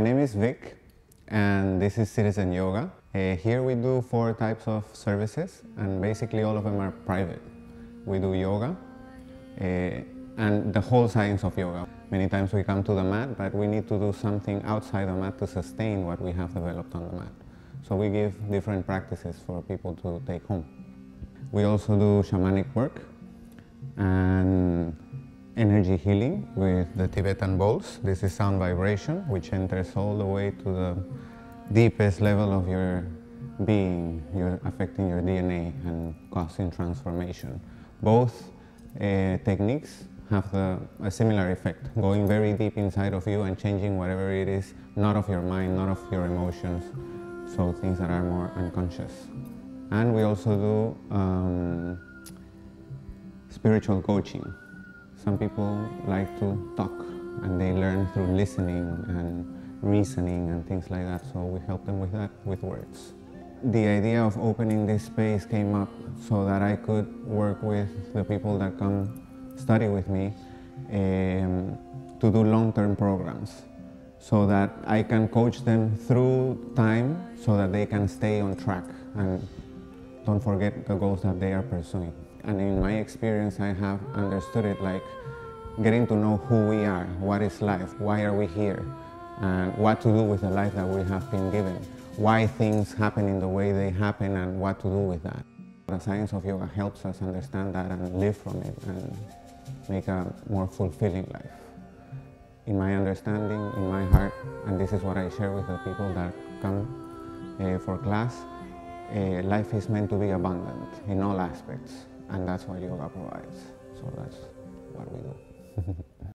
My name is Vic, and this is Citizen Yoga. Uh, here we do four types of services, and basically all of them are private. We do yoga uh, and the whole science of yoga. Many times we come to the mat, but we need to do something outside the mat to sustain what we have developed on the mat. So we give different practices for people to take home. We also do shamanic work and energy healing with the Tibetan bowls. This is sound vibration, which enters all the way to the deepest level of your being, you're affecting your DNA and causing transformation. Both uh, techniques have the, a similar effect, going very deep inside of you and changing whatever it is, not of your mind, not of your emotions, so things that are more unconscious. And we also do um, spiritual coaching. Some people like to talk and they learn through listening and reasoning and things like that, so we help them with that with words. The idea of opening this space came up so that I could work with the people that come study with me um, to do long-term programs so that I can coach them through time so that they can stay on track and don't forget the goals that they are pursuing. And in my experience, I have understood it like getting to know who we are, what is life, why are we here, and what to do with the life that we have been given, why things happen in the way they happen, and what to do with that. The science of yoga helps us understand that and live from it and make a more fulfilling life. In my understanding, in my heart, and this is what I share with the people that come uh, for class, uh, life is meant to be abundant in all aspects, and that's what yoga provides. So that's what we do.